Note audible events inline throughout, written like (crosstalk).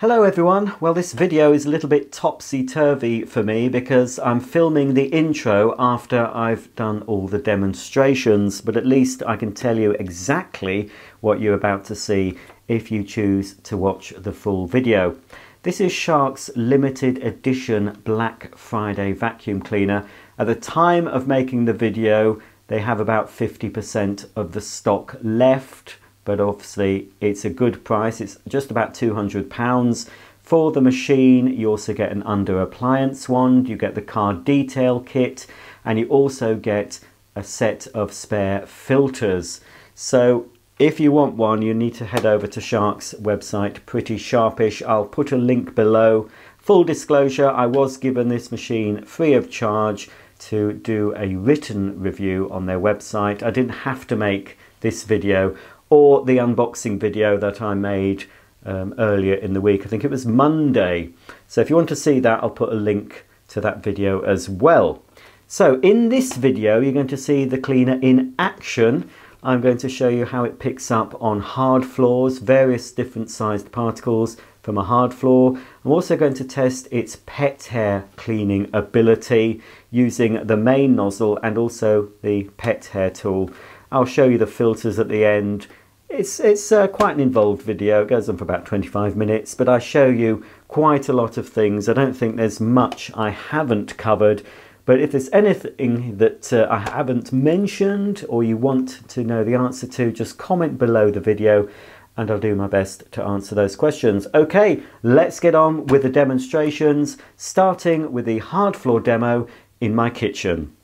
Hello everyone. Well this video is a little bit topsy-turvy for me because I'm filming the intro after I've done all the demonstrations but at least I can tell you exactly what you're about to see if you choose to watch the full video. This is Shark's limited edition Black Friday vacuum cleaner. At the time of making the video they have about 50% of the stock left but obviously it's a good price. It's just about £200. For the machine, you also get an under appliance wand, you get the car detail kit, and you also get a set of spare filters. So if you want one, you need to head over to Shark's website, Pretty Sharpish. I'll put a link below. Full disclosure, I was given this machine free of charge to do a written review on their website. I didn't have to make this video or the unboxing video that I made um, earlier in the week. I think it was Monday. So if you want to see that, I'll put a link to that video as well. So in this video, you're going to see the cleaner in action. I'm going to show you how it picks up on hard floors, various different sized particles from a hard floor. I'm also going to test its pet hair cleaning ability using the main nozzle and also the pet hair tool. I'll show you the filters at the end. It's, it's uh, quite an involved video, it goes on for about 25 minutes, but I show you quite a lot of things. I don't think there's much I haven't covered, but if there's anything that uh, I haven't mentioned or you want to know the answer to, just comment below the video and I'll do my best to answer those questions. Okay, let's get on with the demonstrations, starting with the hard floor demo in my kitchen.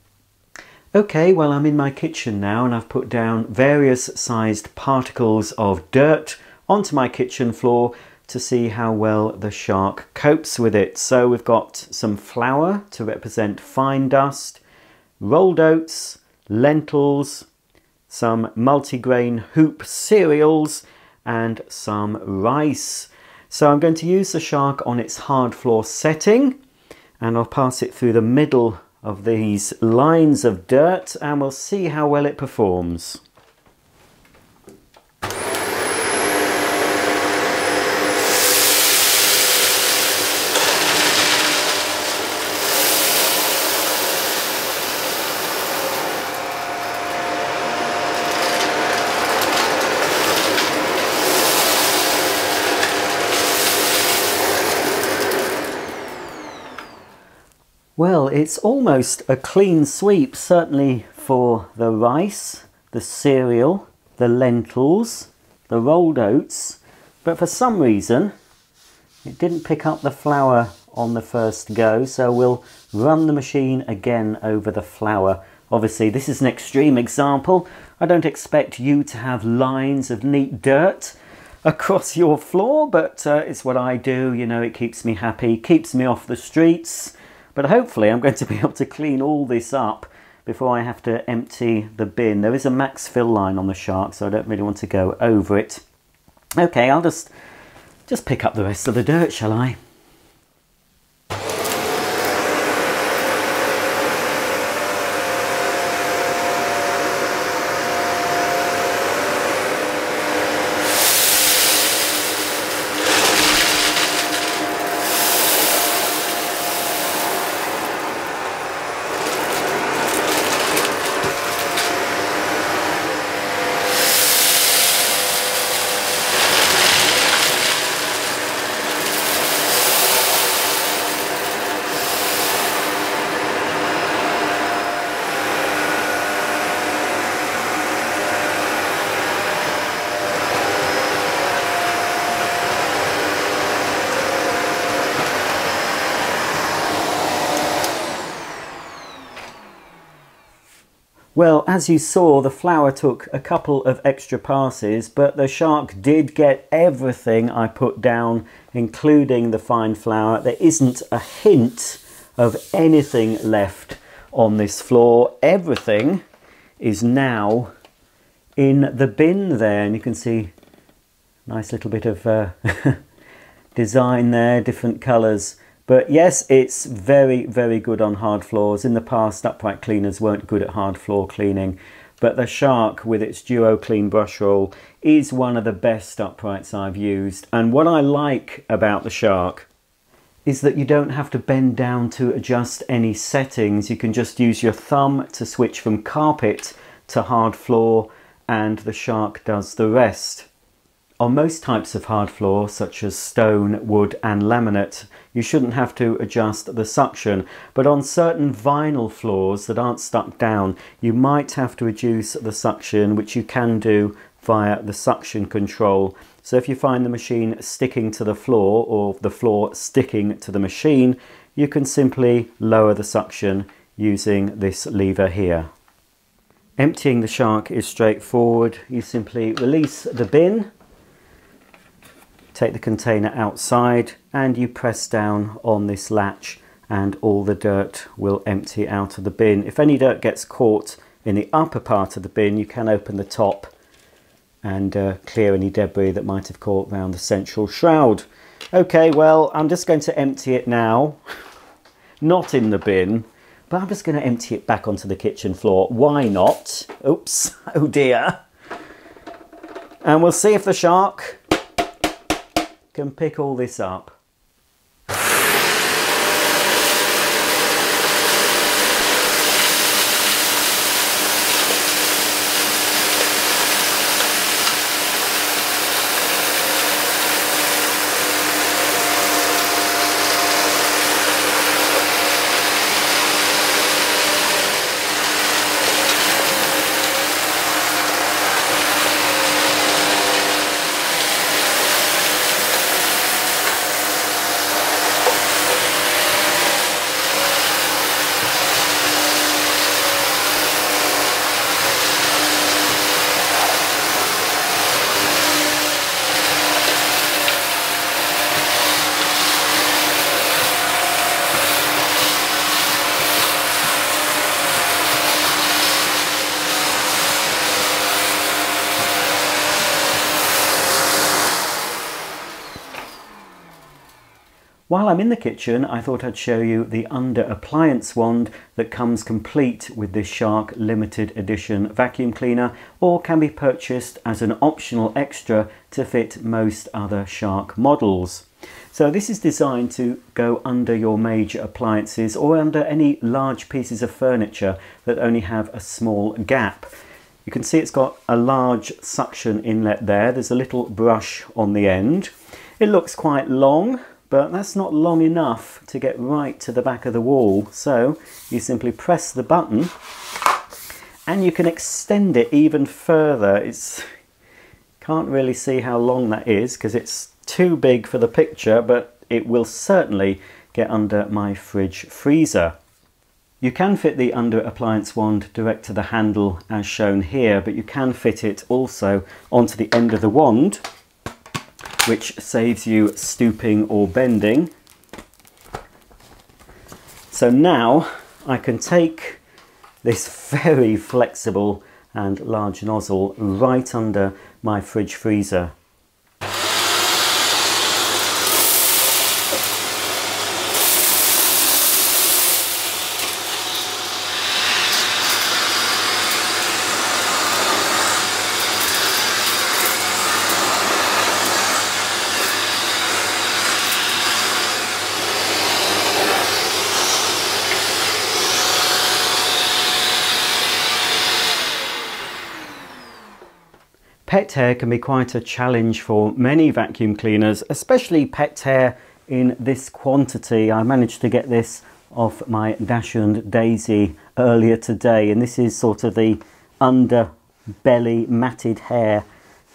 Okay, well I'm in my kitchen now and I've put down various sized particles of dirt onto my kitchen floor to see how well the shark copes with it. So we've got some flour to represent fine dust, rolled oats, lentils, some multigrain hoop cereals and some rice. So I'm going to use the shark on its hard floor setting and I'll pass it through the middle of these lines of dirt and we'll see how well it performs. Well, it's almost a clean sweep, certainly for the rice, the cereal, the lentils, the rolled oats, but for some reason it didn't pick up the flour on the first go, so we'll run the machine again over the flour. Obviously, this is an extreme example. I don't expect you to have lines of neat dirt across your floor, but uh, it's what I do. You know, it keeps me happy, keeps me off the streets, but hopefully I'm going to be (laughs) able to clean all this up before I have to empty the bin. There is a max fill line on the shark, so I don't really want to go over it. Okay, I'll just, just pick up the rest of the dirt, shall I? Well, as you saw, the flour took a couple of extra passes, but the shark did get everything I put down, including the fine flour. There isn't a hint of anything left on this floor. Everything is now in the bin there, and you can see nice little bit of uh, (laughs) design there, different colours. But yes, it's very, very good on hard floors. In the past, upright cleaners weren't good at hard floor cleaning. but the Shark with its Duo Clean brush roll is one of the best uprights I've used. And what I like about the Shark is that you don't have to bend down to adjust any settings. You can just use your thumb to switch from carpet to hard floor and the Shark does the rest. On most types of hard floor, such as stone, wood and laminate, you shouldn't have to adjust the suction, but on certain vinyl floors that aren't stuck down, you might have to reduce the suction, which you can do via the suction control. So if you find the machine sticking to the floor or the floor sticking to the machine, you can simply lower the suction using this lever here. Emptying the shark is straightforward. You simply release the bin take the container outside and you press down on this latch and all the dirt will empty out of the bin. If any dirt gets caught in the upper part of the bin you can open the top and uh, clear any debris that might have caught around the central shroud. Okay, well I'm just going to empty it now, not in the bin, but I'm just going to empty it back onto the kitchen floor. Why not? Oops, (laughs) oh dear. And we'll see if the shark can pick all this up While I'm in the kitchen, I thought I'd show you the under appliance wand that comes complete with this Shark limited edition vacuum cleaner or can be purchased as an optional extra to fit most other Shark models. So this is designed to go under your major appliances or under any large pieces of furniture that only have a small gap. You can see it's got a large suction inlet there. There's a little brush on the end. It looks quite long, but that's not long enough to get right to the back of the wall. So you simply press the button and you can extend it even further. It's can't really see how long that is because it's too big for the picture, but it will certainly get under my fridge freezer. You can fit the under appliance wand direct to the handle as shown here, but you can fit it also onto the end of the wand which saves you stooping or bending. So now I can take this (laughs) very flexible and large nozzle right under my fridge freezer Pet hair can be quite a challenge for many vacuum cleaners, especially pet hair in this quantity. I managed to get this off my Dachshund Daisy earlier today and this is sort of the underbelly matted hair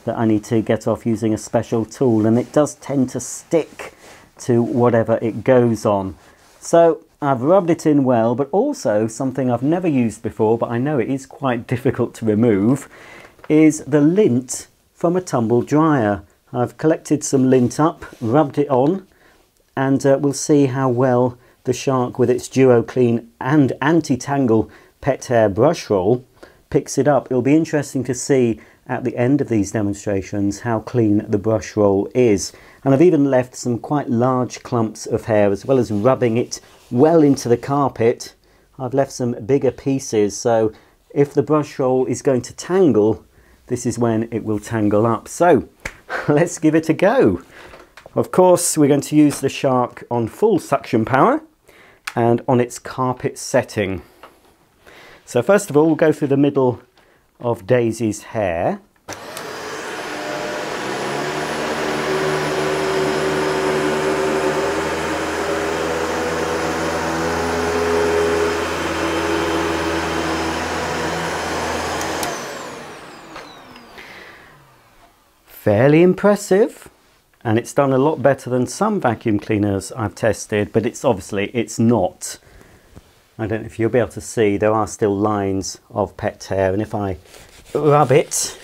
that I need to get off using a special tool and it does tend to stick to whatever it goes on. So I've rubbed it in well but also something I've never used before but I know it is quite (laughs) difficult to remove is the lint from a tumble dryer. I've collected some lint up, rubbed it on, and uh, we'll see how well the Shark with its Duo Clean and Anti-Tangle pet hair brush roll picks it up. It'll be interesting to see at the end of these demonstrations how clean the brush roll is. And I've even left some quite large clumps of hair as well as rubbing it well into the carpet. I've left some bigger pieces so if the brush roll is going to tangle, this is when it will tangle up. So (laughs) let's give it a go. Of course, we're going to use the shark on full suction power and on its carpet setting. So first of all, we'll go through the middle of Daisy's hair. Fairly impressive and it's done a lot better than some vacuum cleaners I've tested but it's obviously it's not. I don't know if you'll be able to see there are still lines of pet hair and if I rub it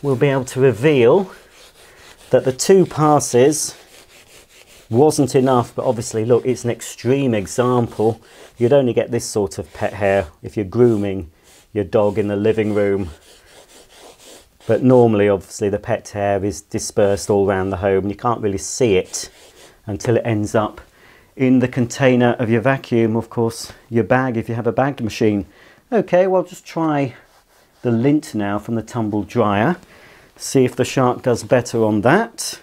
we'll be able to reveal that the two passes wasn't enough but obviously look it's an extreme example. You'd only get this sort of pet hair if you're grooming your dog in the living room but normally obviously the pet hair is dispersed all around the home and you can't really see it until it ends up in the container of your vacuum of course your bag if you have a bagged machine. Okay well just try the lint now from the tumble dryer. See if the shark does better on that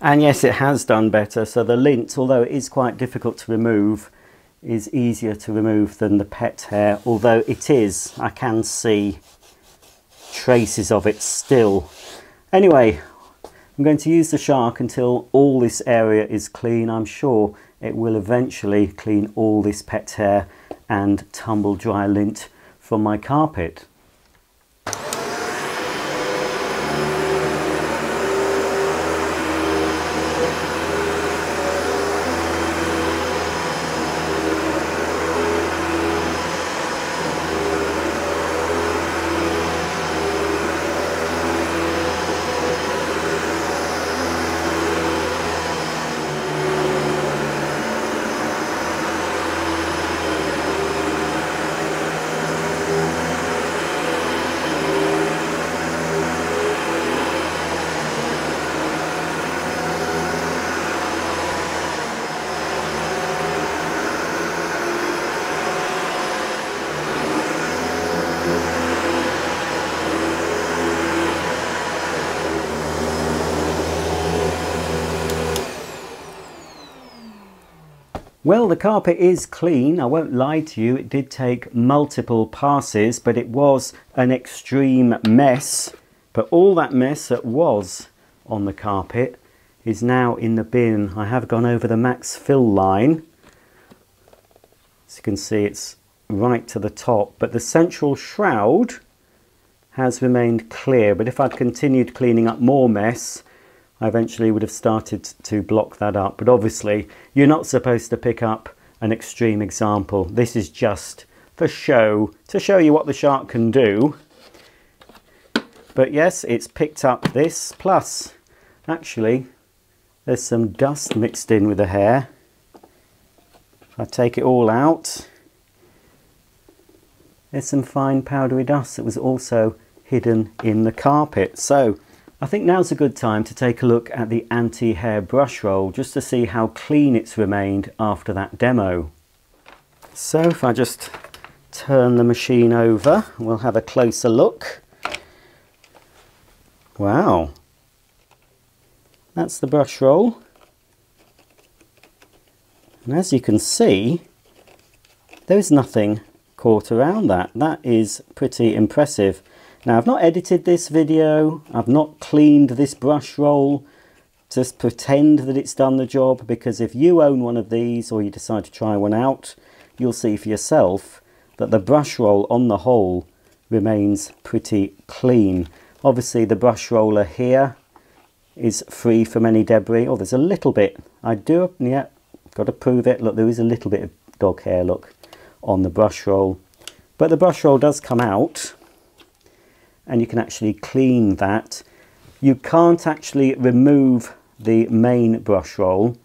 And yes, it has done better. So the lint, although it is quite difficult to remove, is easier to remove than the pet hair. Although it is, I can see traces of it still. Anyway, I'm going to use the shark until all this area is clean. I'm sure it will eventually clean all this pet hair and tumble dry lint from my carpet. Well, the carpet is clean. I won't lie to you. It did take multiple passes, but it was an extreme mess. But all that mess that was on the carpet is now in the bin. I have gone over the max fill line. As you can see, it's right to the top. But the central shroud has remained clear. But if I'd continued cleaning up more mess, I eventually would have started to block that up. But obviously, you're not supposed to pick up an extreme example. This is just for show, to show you what the shark can do. But yes, it's picked up this, plus actually there's some dust mixed in with the hair. If I take it all out, there's some fine powdery dust that was also hidden in the carpet. So I think now's a good time to take a look at the anti-hair brush roll just to see how clean it's remained after that demo. So if I just turn the machine over, we'll have a closer look. Wow, that's the brush roll. And as you can see, there's nothing caught around that. That is pretty impressive. Now I've not edited this video, I've not cleaned this brush roll, just pretend that it's done the job because if you own one of these or you decide to try one out, you'll see for yourself that the brush roll on the whole remains pretty clean. Obviously the brush roller here is free from any debris. Oh, there's a little bit. I do, yeah, got to prove it. Look, there is a little bit of dog hair, look, on the brush roll. But the brush roll does come out and you can actually clean that. You can't actually remove the main brush roll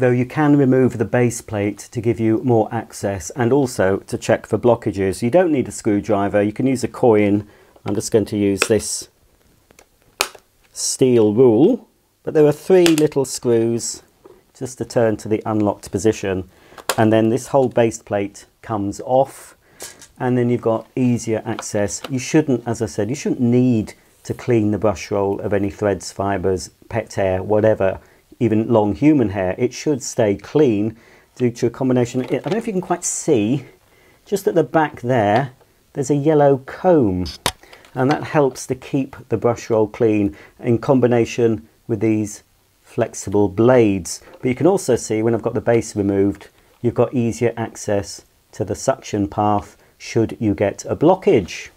though you can remove the base plate to give you more access and also to check for blockages. You don't need a screwdriver, you can use a coin. I'm just going to use this steel rule, but there are three little screws just to turn to the unlocked position and then this whole base plate comes off and then you've got easier access. You shouldn't, as I said, you shouldn't need to clean the brush roll of any threads, fibres, pet hair, whatever, even long human hair. It should stay clean due to a combination. I don't know if you can quite see, just at the back there, there's a yellow comb and that helps to keep the brush roll clean in combination with these flexible blades. But you can also see when I've got the base removed, you've got easier access to the suction path should you get a blockage.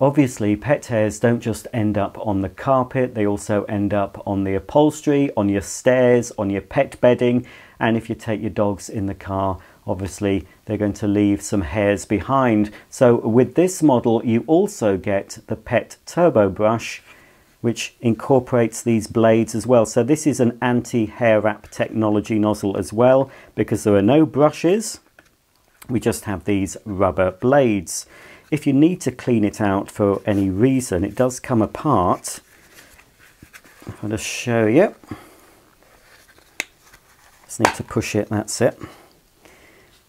Obviously, pet hairs don't just end up on the carpet, they also end up on the upholstery, on your stairs, on your pet bedding, and if you take your dogs in the car, obviously they're going to leave some hairs behind. So with this model, you also get the pet turbo brush, which incorporates these blades as well. So this is an anti-hair wrap technology nozzle as well, because there are no brushes, we just have these rubber blades. If you need to clean it out for any reason, it does come apart. I'll just show you. Just need to push it, that's it.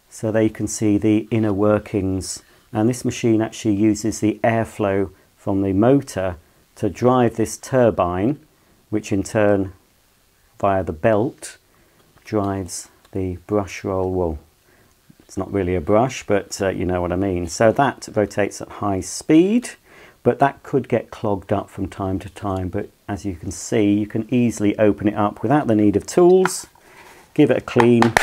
So there you can see the inner workings. And this machine actually uses the airflow from the motor to drive this turbine, which in turn, via the belt, drives the brush roll wool. It's not really a brush, but uh, you know what I mean. So that rotates at high speed, but that could get clogged up from time to time. But as you can see, you can easily open it up without the need of tools, give it a clean,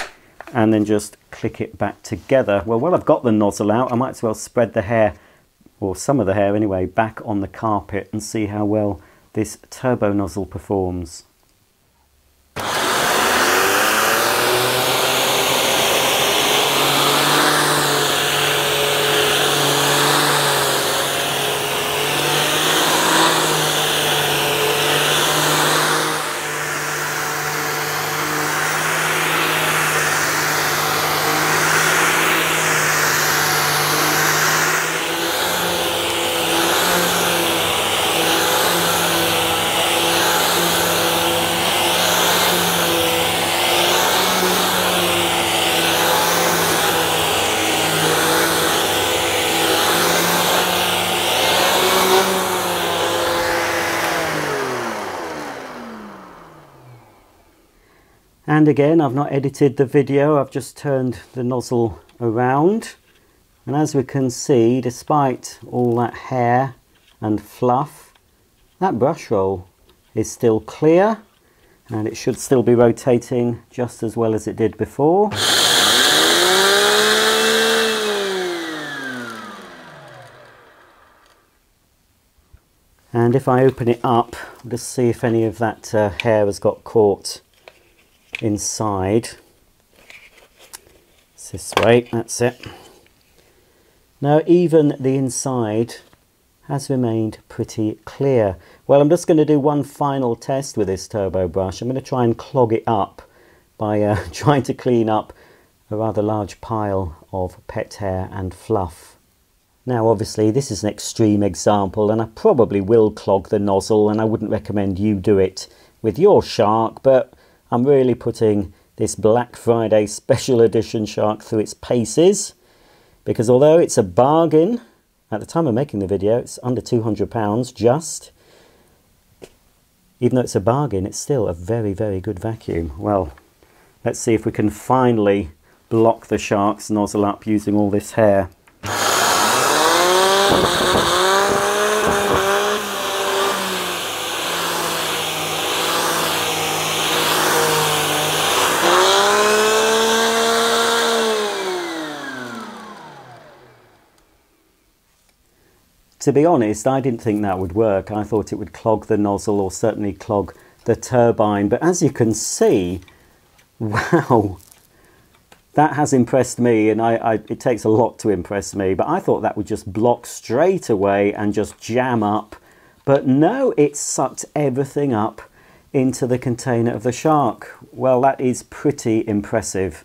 and then just click it back together. Well, while I've got the nozzle out, I might as well spread the hair, or some of the hair anyway, back on the carpet and see how well this turbo nozzle performs. And again, I've not edited the video, I've just turned the nozzle around. And as we can see, despite all that hair and fluff, that brush roll is still clear and it should still be rotating just as well as it did before. And if I open it up, just see if any of that uh, hair has got caught inside. It's this way, that's it. Now even the inside has remained pretty clear. Well, I'm just going to do one final test with this turbo brush. I'm going to try and clog it up by uh, (laughs) trying to clean up a rather large pile of pet hair and fluff. Now obviously this is an extreme example and I probably will clog the nozzle and I wouldn't recommend you do it with your shark but I'm really putting this Black Friday special edition shark through its paces because although it's a bargain, at the time of making the video, it's under £200 just. Even though it's a bargain, it's still a very, very good vacuum. Well, let's see if we can finally block the shark's nozzle up using all this hair. To be honest, I didn't think that would work. I thought it would clog the nozzle or certainly clog the turbine. But as you can see, (laughs) wow, that has impressed me and I, I, it takes a lot to impress me. But I thought that would just block straight away and just jam up. But no, it sucked everything up into the container of the Shark. Well, that is pretty impressive.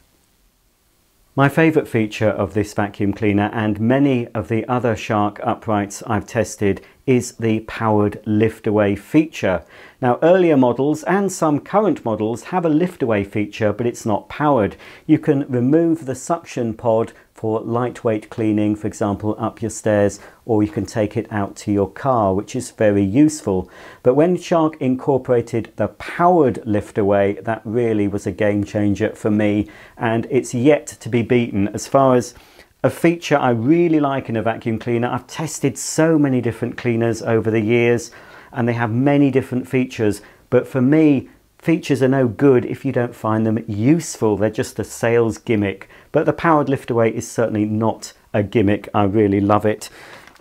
My favourite feature of this vacuum cleaner and many of the other Shark uprights I've tested is the powered lift away feature. Now earlier models and some current models have a lift away feature but it's not powered. You can remove the suction pod for lightweight cleaning, for example, up your stairs, or you can take it out to your car, which is very useful. But when Shark incorporated the powered lift away, that really was a game changer for me, and it's yet to be beaten as far as a feature I really like in a vacuum cleaner. I've tested so many different cleaners over the years, and they have many different features, but for me, Features are no good if you don't find them useful. They're just a sales gimmick. But the powered lift away is certainly not a gimmick. I really love it.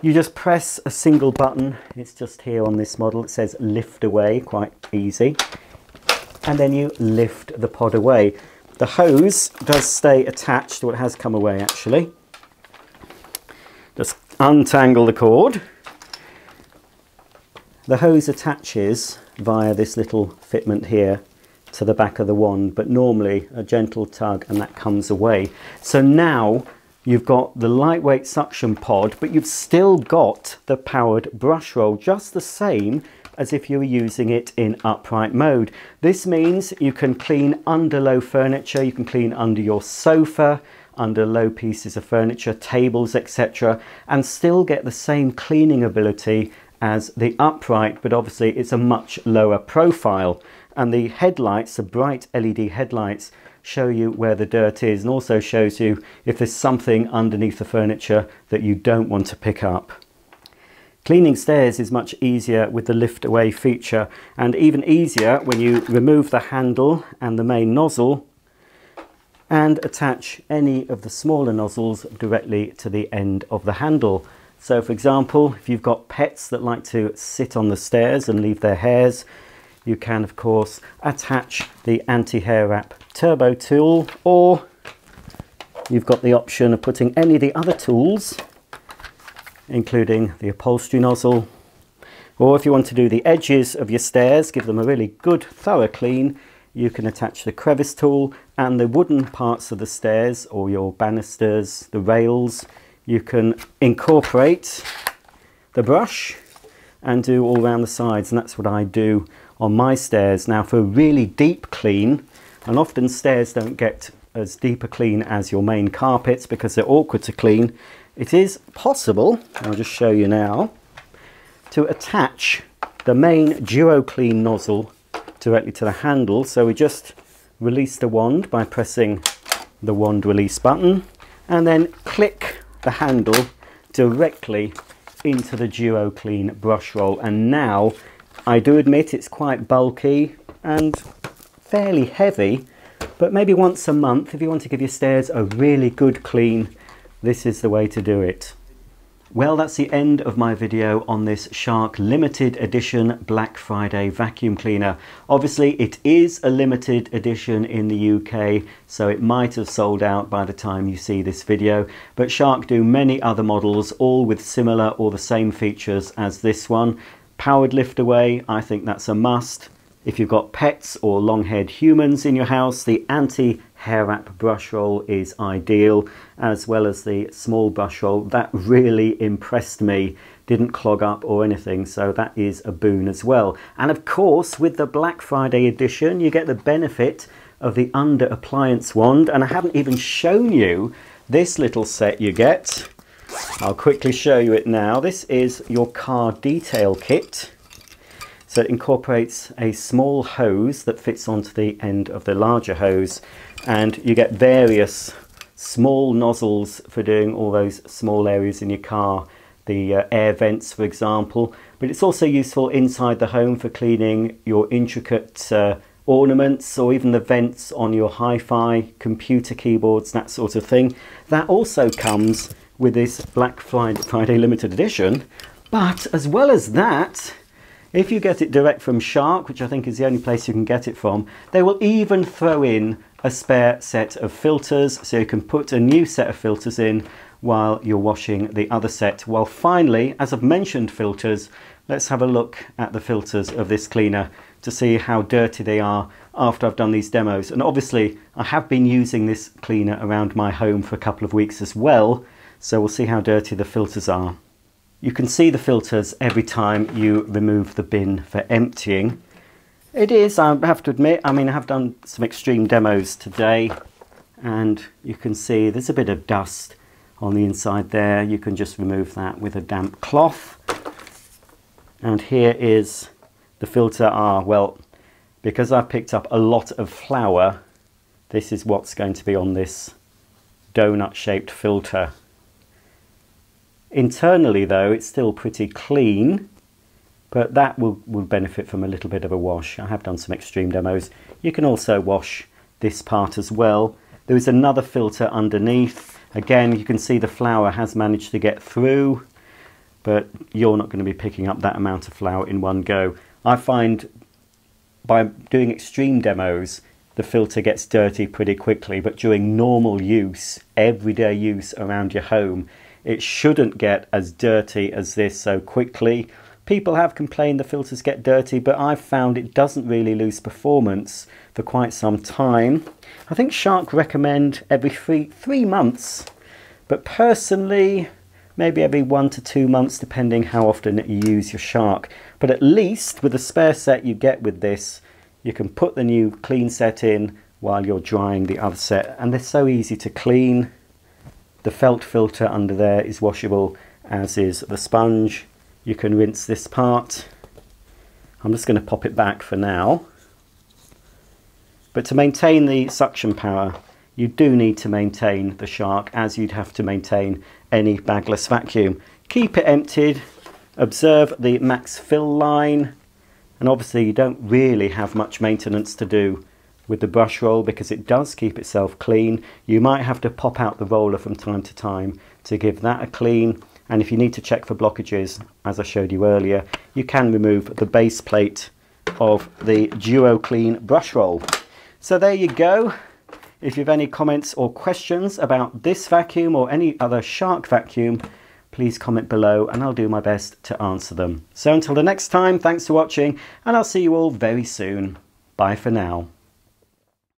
You just press a single button. It's just here on this model. It says lift away, quite easy. And then you lift the pod away. The hose does stay attached, or it has come away actually. Just untangle the cord. The hose attaches via this little fitment here to the back of the wand, but normally a gentle tug and that comes away. So now you've got the lightweight suction pod, but you've still got the powered brush roll, just the same as if you were using it in upright mode. This means you can clean under low furniture, you can clean under your sofa, under low pieces of furniture, tables, etc., and still get the same cleaning ability as the upright, but obviously it's a much lower profile. And the headlights, the bright LED headlights, show you where the dirt is and also shows you if there's something underneath the furniture that you don't want to pick up. Cleaning stairs is much easier with the lift away feature and even easier when you remove the handle and the main nozzle and attach any of the smaller nozzles directly to the end of the handle. So for example, if you've got pets that like to sit on the stairs and leave their hairs, you can of course attach the anti-hair wrap turbo tool or you've got the option of putting any of the other tools including the upholstery nozzle. Or if you want to do the edges of your stairs give them a really good thorough clean you can attach the crevice tool and the wooden parts of the stairs or your banisters the rails you can incorporate the brush and do all around the sides and that's what I do on my stairs. Now for a really deep clean, and often stairs don't get as deep a clean as your main carpets because they're awkward to clean, it is possible, I'll just show you now, to attach the main Duo Clean nozzle directly to the handle. So we just release the wand by pressing the wand release button and then click the handle directly into the Duo Clean brush roll and now I do admit it's quite bulky and fairly heavy but maybe once a month if you want to give your stairs a really good clean this is the way to do it. Well, that's the end of my video on this Shark limited edition Black Friday vacuum cleaner. Obviously, it is a limited edition in the UK, so it might have sold out by the time you see this video. But Shark do many other models, all with similar or the same features as this one. Powered lift away, I think that's a must. If you've got pets or long-haired humans in your house, the anti-hair wrap brush roll is ideal, as well as the small brush roll. That really impressed me. Didn't clog up or anything, so that is a boon as well. And of course, with the Black Friday edition, you get the benefit of the under appliance wand, and I haven't even shown you this little set you get. I'll quickly show you it now. This is your car detail kit. It incorporates a small hose that fits onto the end of the larger hose and you get various small nozzles for doing all those small areas in your car the uh, air vents for example. But it's also useful inside the home for cleaning your intricate uh, ornaments or even the vents on your hi-fi computer keyboards that sort of thing. That also comes with this Black Friday limited edition. But as well as that if you get it direct from Shark, which I think is the only place you can get it from, they will even throw in a spare set of filters so you can put a new set of filters in while you're washing the other set. Well, finally, as I've mentioned filters, let's have a look at the filters of this cleaner to see how dirty they are after I've done these demos. And obviously I have been using this cleaner around my home for a couple of weeks as well. So we'll see how dirty the filters are. You can see the filters every time you remove the bin for emptying. It is, I have to admit, I mean I have done some extreme demos today and you can see there's a bit of dust on the inside there. You can just remove that with a damp cloth. And here is the filter R. Well, because I've picked up a lot of flour, this is what's going to be on this donut shaped filter. Internally though, it's still pretty clean, but that will, will benefit from a little bit of a wash. I have done some extreme demos. You can also wash this part as well. There is another filter underneath. Again, you can see the flour has managed to get through, but you're not going to be picking up that amount of flour in one go. I find by doing extreme demos, the filter gets dirty pretty quickly, but during normal use, everyday use around your home, it shouldn't get as dirty as this so quickly. People have complained the filters get dirty, but I've found it doesn't really lose performance for quite some time. I think Shark recommend every three, three months, but personally, maybe every one to two months, depending how often you use your Shark. But at least with the spare set you get with this, you can put the new clean set in while you're drying the other set, and they're so easy to clean. The felt filter under there is washable, as is the sponge. You can rinse this part. I'm just going to pop it back for now. But to maintain the suction power, you do need to maintain the Shark as you'd have to maintain any bagless vacuum. Keep it emptied, observe the max fill line, and obviously you don't really have much maintenance to do with the brush roll because it does keep itself clean. You might have to pop out the roller from time to time to give that a clean. And if you need to check for blockages, as I showed you earlier, you can remove the base plate of the Duo Clean brush roll. So there you go. If you have any comments or questions about this vacuum or any other Shark vacuum, please comment below and I'll do my best to answer them. So until the next time, thanks for watching and I'll see you all very soon. Bye for now.